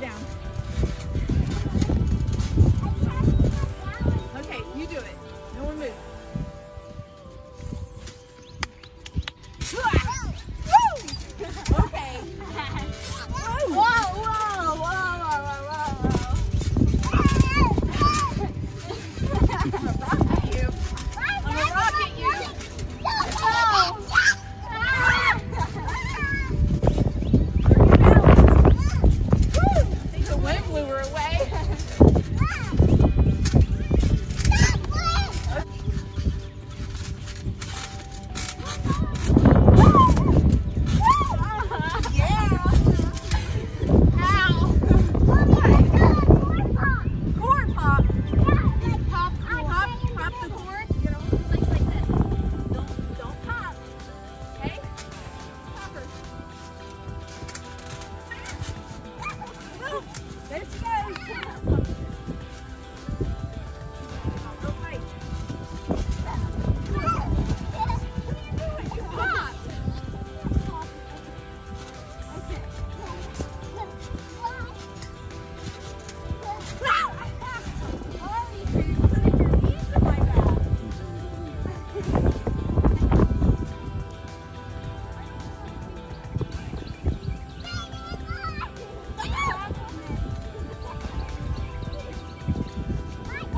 down.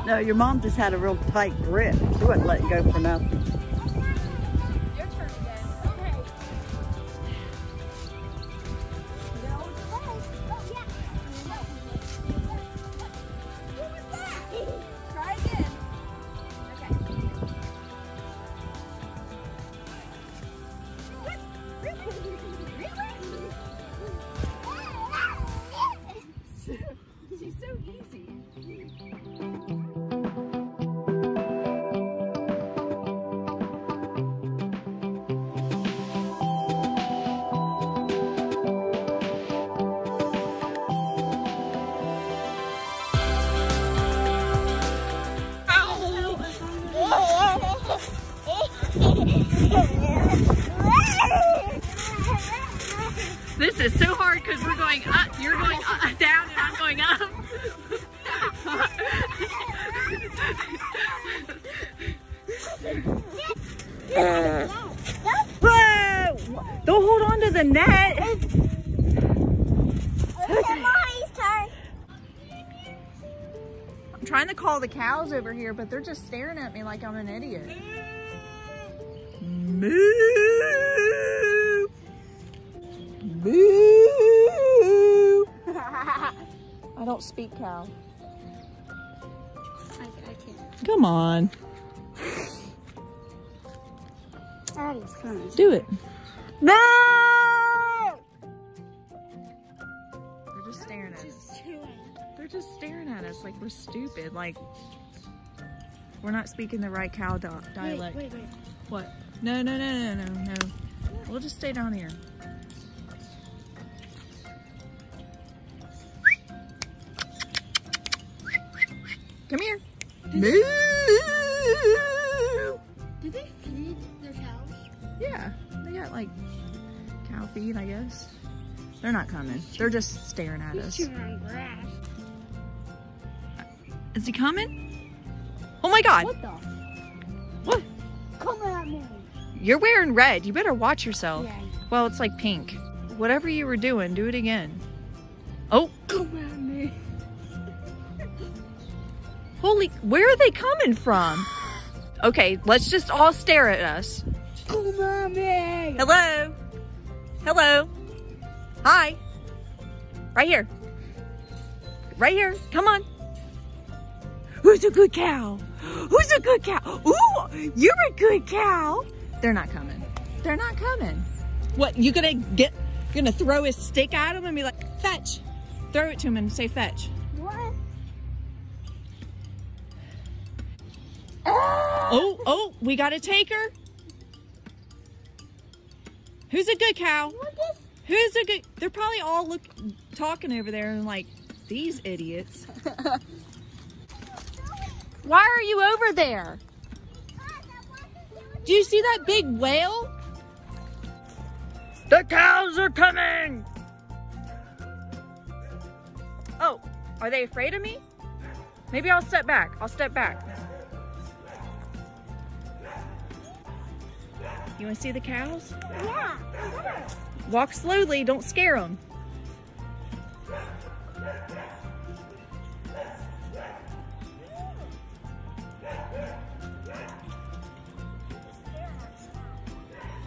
No, your mom just had a real tight grip. She wasn't letting go for nothing. This is so hard because we're going up, you're going up, down, and I'm going up. Don't hold on to the net. I'm trying to call the cows over here, but they're just staring at me like I'm an idiot. Moo! Moo! I don't speak cow. I can. Come on. Do it. No They're just staring at us. They're just staring at us like we're stupid. Like we're not speaking the right cow dialect. Wait, wait, wait. What? No, no, no, no, no, no. We'll just stay down here. Come here. Moo! Did they feed their cows? Yeah, they got like cow feed, I guess. They're not coming. They're just staring at us. Chewing on grass. Is he coming? Oh my God. What the? What? Come at me. You're wearing red. You better watch yourself. Yeah. Well, it's like pink. Whatever you were doing, do it again. Oh, Come at me. holy, where are they coming from? Okay, let's just all stare at us. Come at me. Hello? Hello? Hi? Right here. Right here. Come on. Who's a good cow? Who's a good cow? Ooh, you're a good cow. They're not coming. They're not coming. What, you gonna get, gonna throw his stick at him and be like, fetch. Throw it to him and say fetch. What? Oh, oh, we got a taker. Who's a good cow? Who's a good? They're probably all look talking over there and like these idiots. Why are you over there? Do you see that big whale? The cows are coming. Oh, are they afraid of me? Maybe I'll step back. I'll step back. You want to see the cows? Yeah. Walk slowly, don't scare them.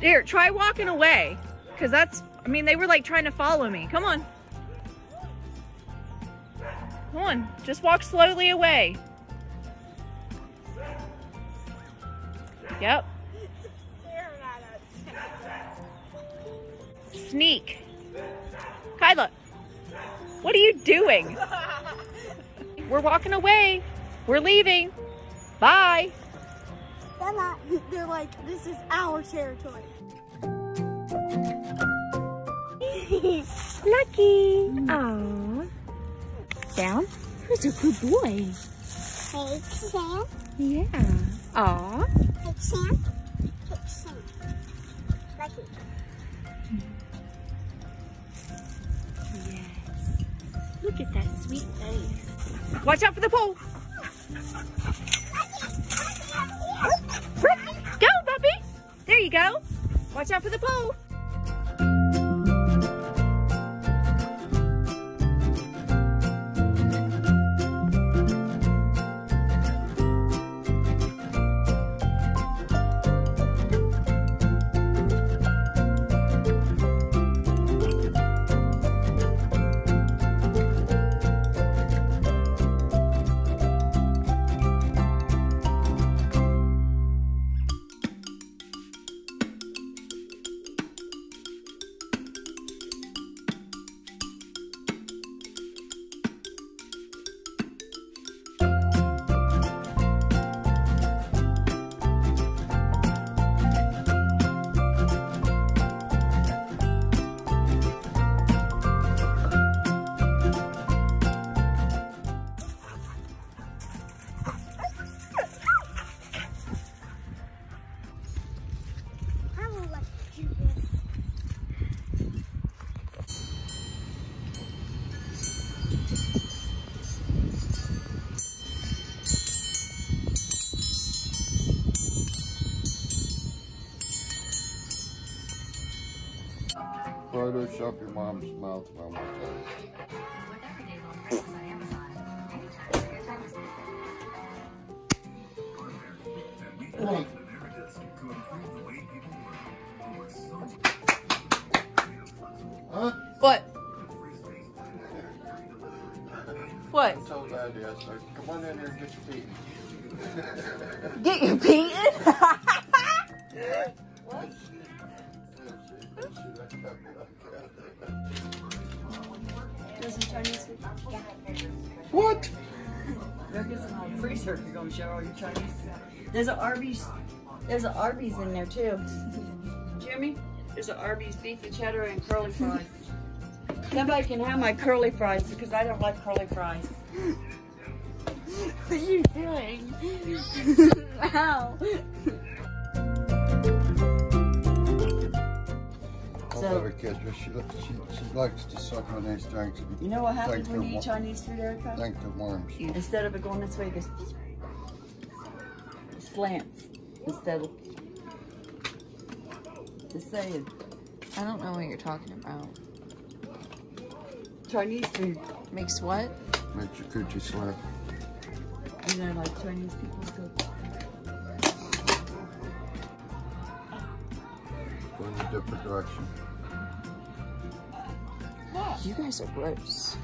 Here, try walking away. Cause that's, I mean, they were like trying to follow me. Come on. Come on, just walk slowly away. Yep. Sneak. Kylah, what are you doing? We're walking away. We're leaving. Bye. They're not. They're like, this is our territory. Lucky. Aww. Down. Who's a good boy? Hey, Sam. Yeah. Aw. Hey, Sam. Hey, Sam. Lucky. Yes. Look at that sweet face. Watch out for the pole. Lucky. Go, puppy. There you go. Watch out for the pole. Photoshop your mom's mouth one more time. What? Huh? What? What? I told Daddy, I said, come on in here and get your feet. Get you beaten? freezer if you're gonna share all your Chinese. There's an Arby's. There's an Arby's in there too. Jimmy, there's an Arby's beef and cheddar and curly fries. Somebody can have my curly fries because I don't like curly fries. What are you doing? Ow. I'll So- let her kiss. She, she, she likes to suck on these drinks. You know what happens Thank when you eat Chinese food, Erica? Thank the worms. Instead of it going this way, it goes slants instead of just saying. I don't know what you're talking about. Chinese food, Makes what? Makes your coochie slap. you know, like Chinese people cook. Go in a different direction. You guys are gross.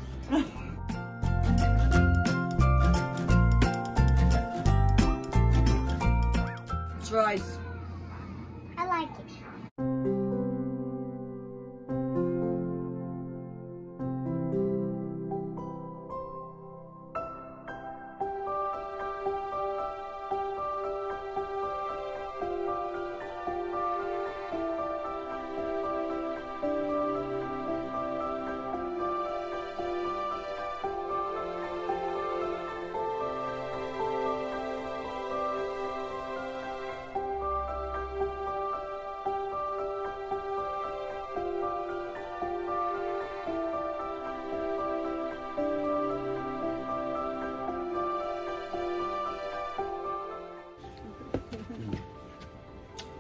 It's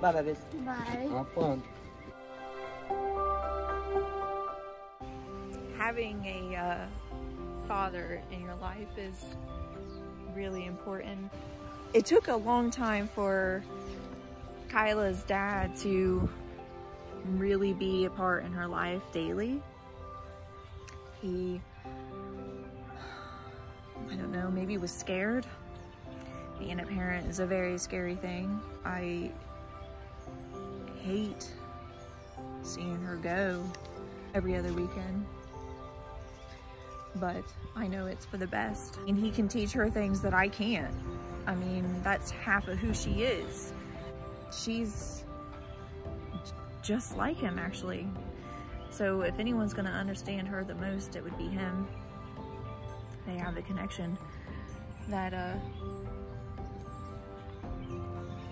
Bye, babies. Bye. Have fun. Having a uh, father in your life is really important. It took a long time for Kylah's dad to really be a part in her life daily. He, I don't know, maybe was scared. Being a parent is a very scary thing. I hate seeing her go every other weekend. But I know it's for the best. And he can teach her things that I can't. I mean, that's half of who she is. She's just like him, actually. So if anyone's gonna understand her the most, it would be him. They have the connection that uh,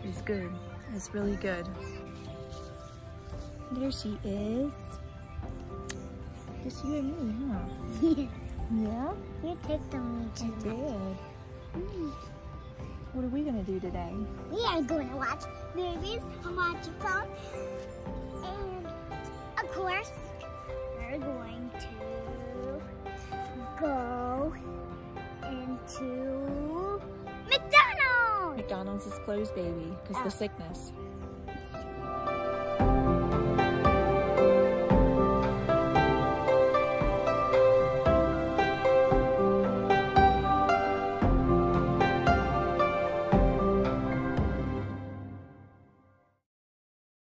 is good. It's really good. There she is. Just you and me, huh? Yeah, yeah? you take them to I did. What are we gonna do today? We are going to watch movies on my phone. And of course, we're going to go into McDonald's. McDonald's is closed, baby, because the oh. sickness.